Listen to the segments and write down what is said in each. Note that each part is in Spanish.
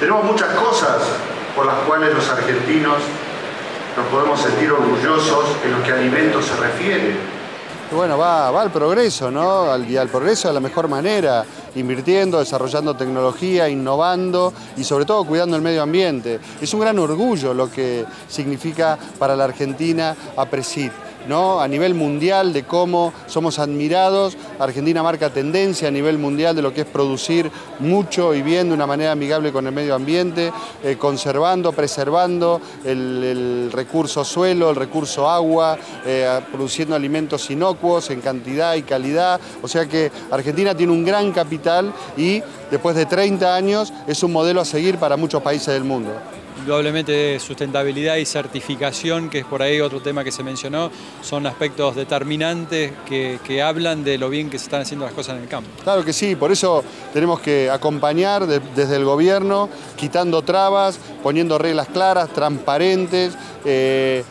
Tenemos muchas cosas por las cuales los argentinos nos podemos sentir orgullosos en lo que a alimentos se refiere. Bueno, va, al progreso, ¿no? Al, y al progreso de la mejor manera, invirtiendo, desarrollando tecnología, innovando y sobre todo cuidando el medio ambiente. Es un gran orgullo lo que significa para la Argentina APRESID a nivel mundial de cómo somos admirados. Argentina marca tendencia a nivel mundial de lo que es producir mucho y bien de una manera amigable con el medio ambiente, eh, conservando, preservando el, recurso suelo, el recurso agua, eh, produciendo alimentos inocuos en cantidad y calidad. O sea que Argentina tiene un gran capital y después de 30 años es un modelo a seguir para muchos países del mundo indudablemente sustentabilidad y certificación, que es por ahí otro tema que se mencionó, son aspectos determinantes que, hablan de lo bien que se están haciendo las cosas en el campo. Claro que sí, por eso tenemos que acompañar desde el gobierno, quitando trabas, poniendo reglas claras, transparentes, eh,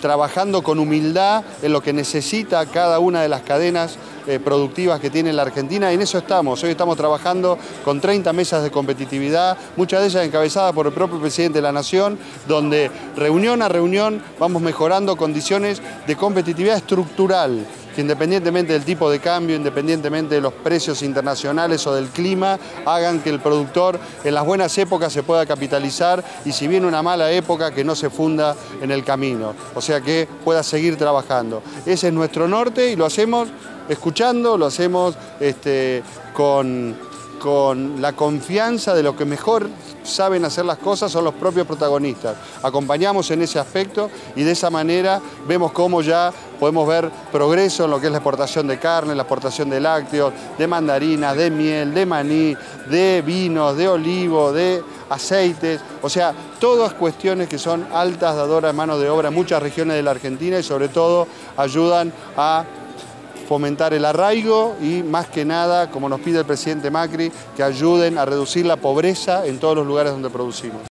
trabajando con humildad en lo que necesita cada una de las cadenas eh, productivas que tiene la Argentina. Y en eso estamos. Hoy estamos trabajando con 30 mesas de competitividad, muchas de ellas encabezadas por el propio presidente de la Nación, donde reunión a reunión vamos mejorando condiciones de competitividad estructural que independientemente del tipo de cambio, independientemente de los precios internacionales o del clima, hagan que el productor en las buenas épocas se pueda capitalizar y si viene una mala época que no se funda en el camino, o sea que pueda seguir trabajando. Ese es nuestro norte y lo hacemos escuchando, lo hacemos este, con, con la confianza de lo que mejor saben hacer las cosas son los propios protagonistas. Acompañamos en ese aspecto y de esa manera vemos cómo ya podemos ver progreso en lo que es la exportación de carne, la exportación de lácteos, de mandarinas, de miel, de maní, de vinos, de olivo, de aceites, o sea, todas cuestiones que son altas dadoras de mano de obra en muchas regiones de la Argentina y sobre todo ayudan a fomentar el arraigo y más que nada, como nos pide el presidente Macri, que ayuden a reducir la pobreza en todos los lugares donde producimos.